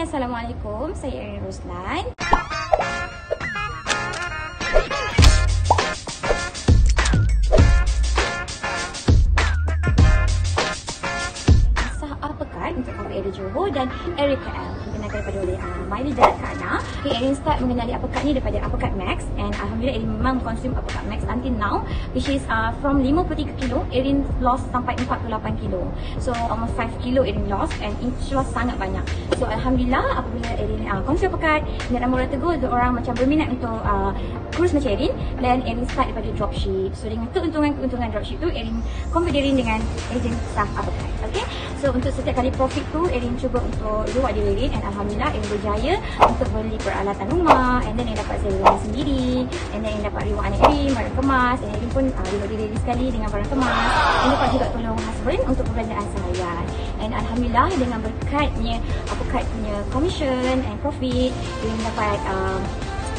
Assalamualaikum. Saya Erin Roslan. Sah Uppercut untuk cover area Johor dan area KL dikenalkan daripada oleh uh, Miley Jalakana. Okay, Erin start mengenali uppercut ni daripada uppercut max and Alhamdulillah Erin memang consume uppercut max until now which is uh, from 53 kilo Erin lost sampai 48 kilo. So almost 5 kilo Erin lost and inch loss sangat banyak. So Alhamdulillah apabila Erin uh, consume uppercut dan orang tegur orang macam berminat untuk uh, kurus macam Erin dan Erin start daripada dropship. So dengan keuntungan-keuntungan dropship tu Erin convert Erin dengan agent staff uppercut. Okay. So untuk setiap kali profit tu Erin cuba untuk reward diri Erin and Alhamdulillah Erin berjaya untuk beli peralatan rumah and then Erin dapat sewa rumah sendiri and then Erin dapat reward anak Erin barang kemas and Erin pun uh, reward diri Erin sekali dengan barang kemas. And dapat juga tolong husband untuk perbelanjaan seharian. And Alhamdulillah dengan berkatnya uppercut punya commission and profit Erin dapat uh,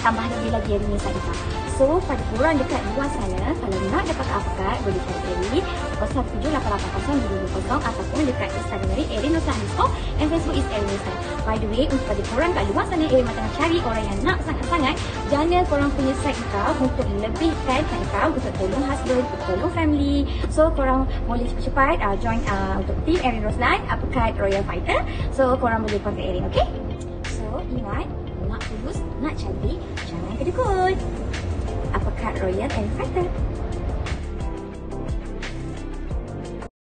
tambah lebih lagi punya side income So, pada korang dekat luar sana, kalau nak dapat uppercut, boleh cari Erin 07880 ataupun dekat Instagram Erin, Erin Nusa underscore and Facebook is Erin Nusa. By the way, untuk pada korang kat luar sana, Erin tengah cari orang yang nak sangat-sangat jana korang punya side income untuk lebihkan side income untuk tolong husband, untuk tolong family. So, korang boleh cepat-cepat uh, join uh, untuk team Erin Roslan, uppercut Royal Fighter. So, korang boleh contact Erin, okay? So, ingat, nak kurus, nak cantik, jangan kedekut. Uppercut Royal and Fighter.